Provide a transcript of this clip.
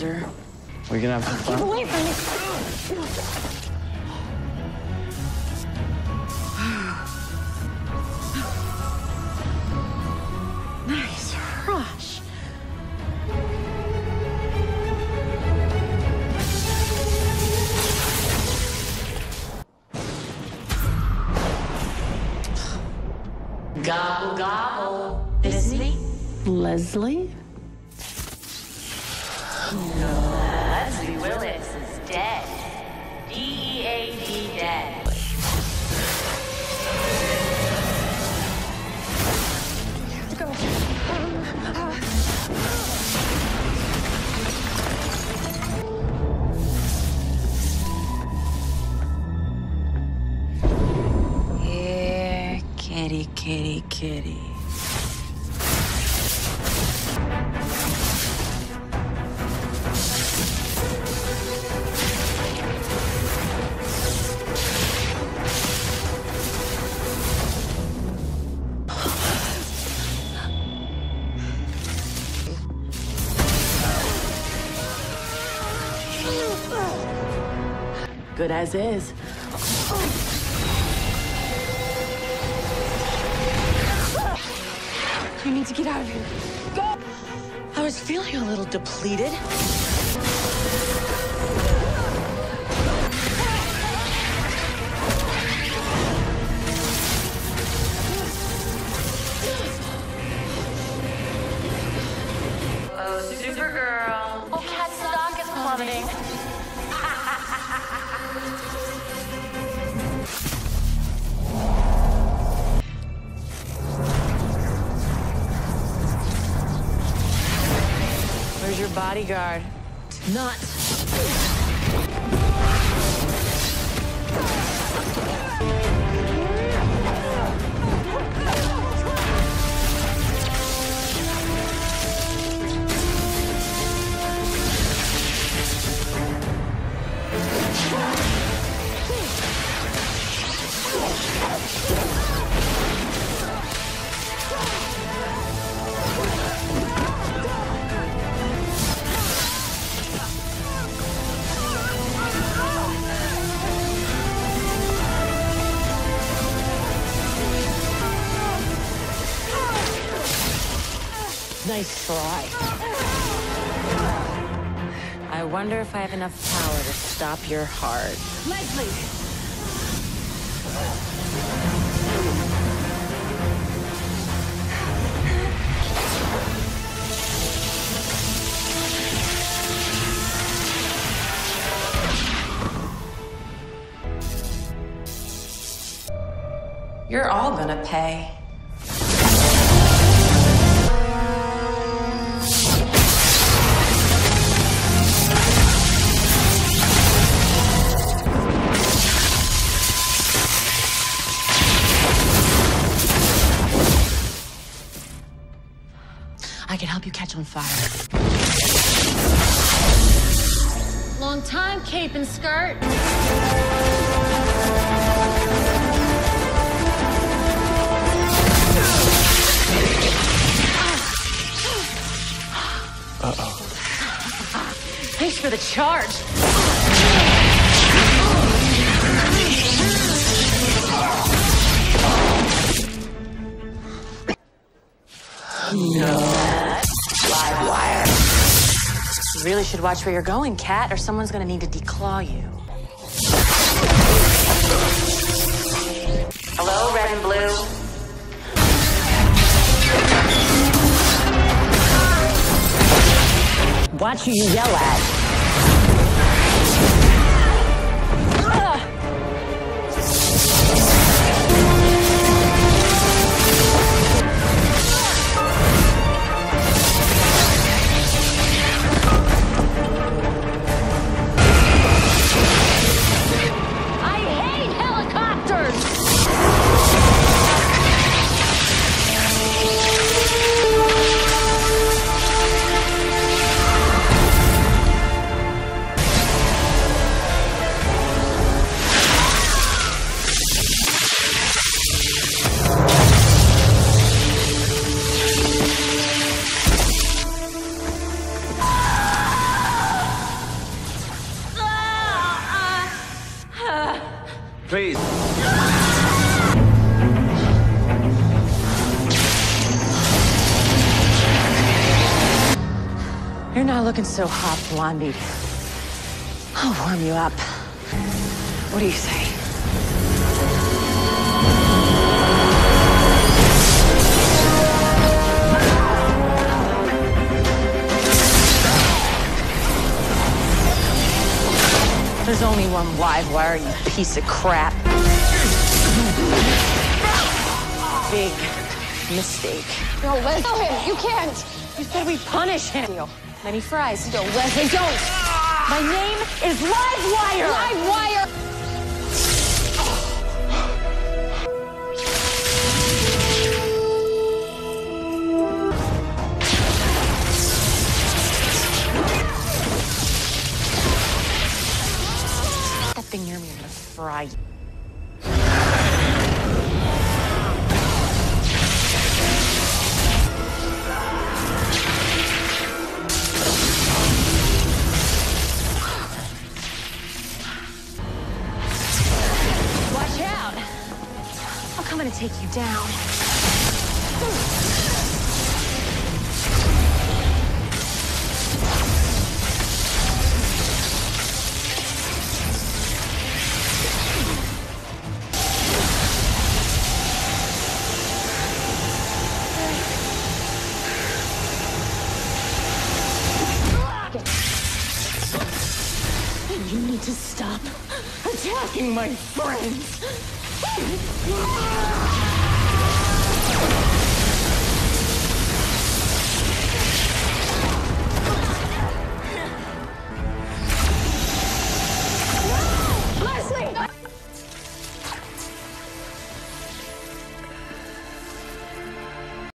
loser. We can have some fun. Away from me. nice rush. Gobble gobble. Leslie? Leslie? Leslie Willis is dead. D-E-A-D dead. Kitty, kitty, kitty. Good as is. You need to get out of here. Go! I was feeling a little depleted. Bodyguard? Not. Nice try. I wonder if I have enough power to stop your heart. Leslie! You're all gonna pay. On fire. Long time, cape and skirt. Uh oh. Thanks for the charge. You really should watch where you're going, Cat, or someone's gonna need to declaw you. Hello, red and blue. Watch who you yell at. Please. You're not looking so hot, Blondie. I'll warm you up. What do you say? There's only one Livewire, you piece of crap. Big mistake. No, let go him. You can't. You said we punish him. Many fries. No, Leslie, don't. My name is Livewire. Live fry. Watch out! I'm coming to take you down. To stop attacking my friends.